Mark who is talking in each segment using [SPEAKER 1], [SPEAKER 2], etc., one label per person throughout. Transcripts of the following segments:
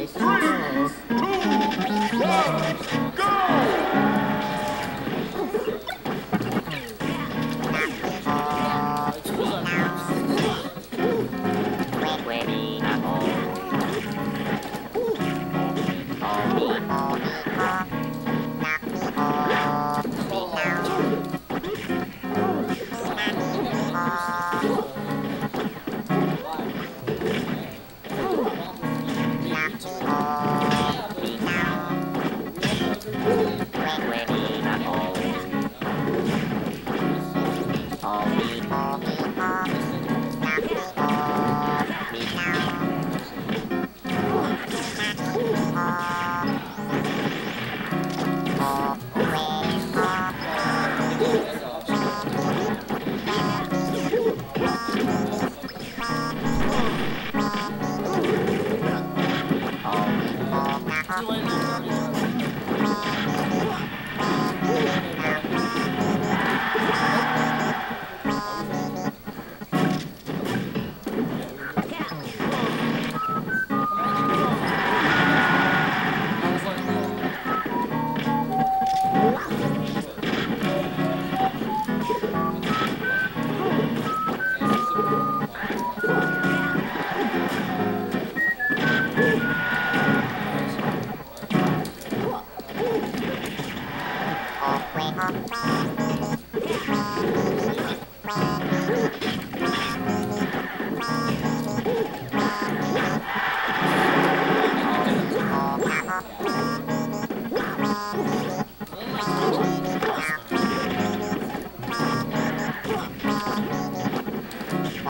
[SPEAKER 1] 願いし
[SPEAKER 2] ます。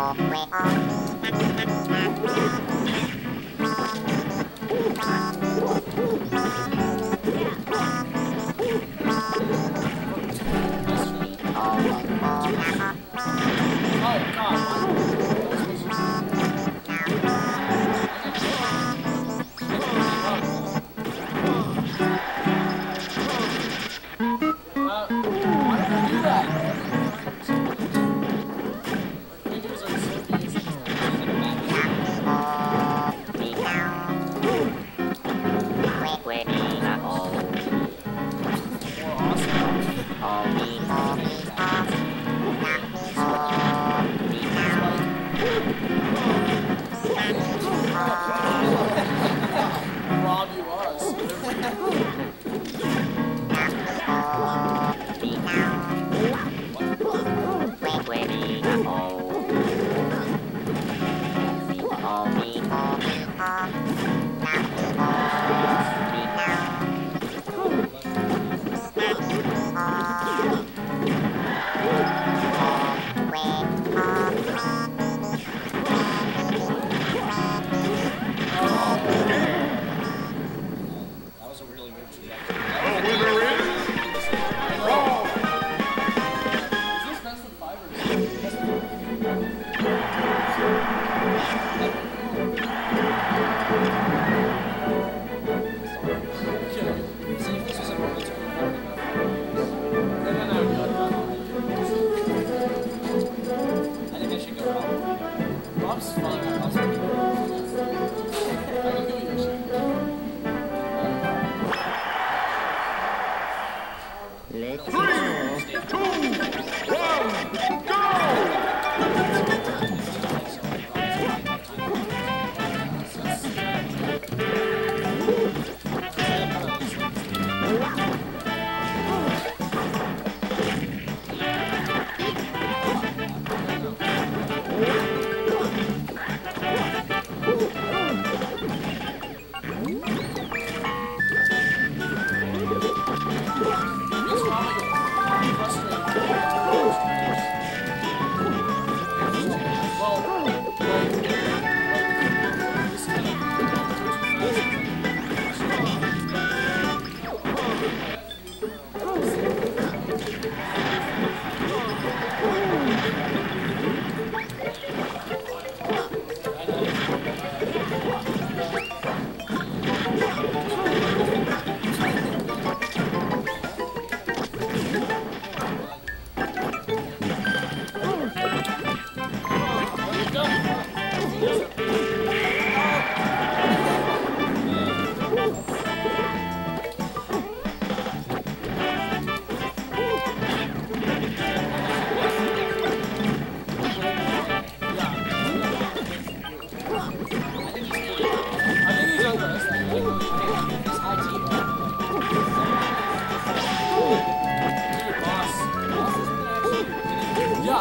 [SPEAKER 2] Oh, we all need a little bit of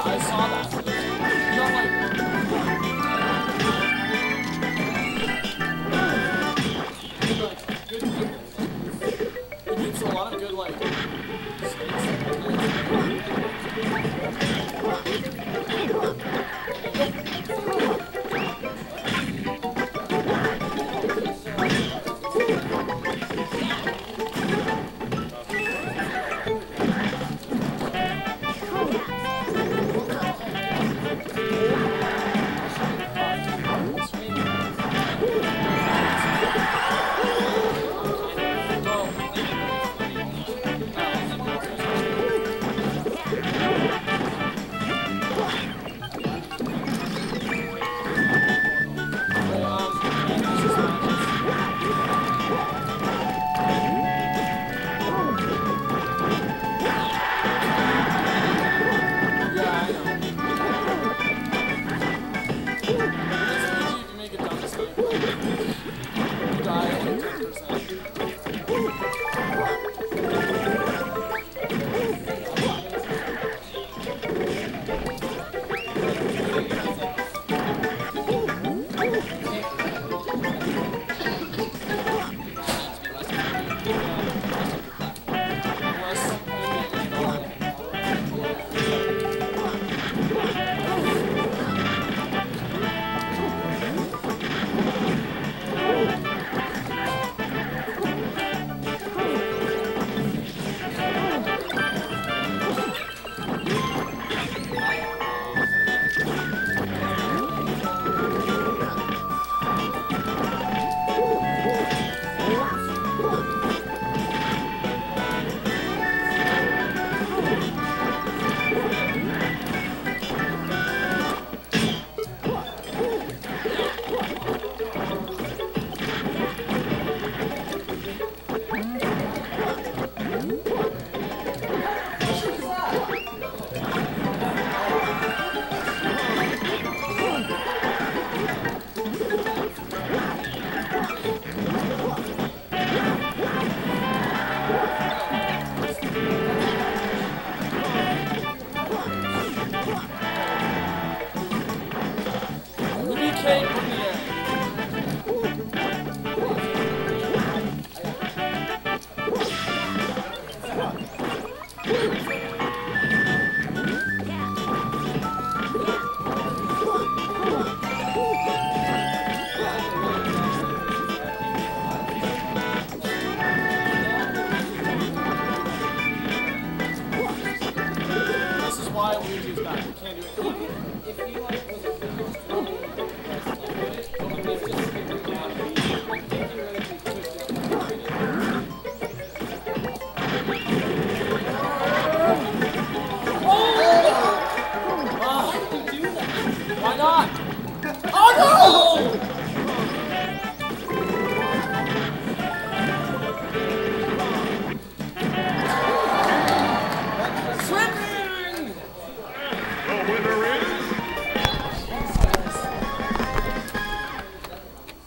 [SPEAKER 2] I saw that. Thank you.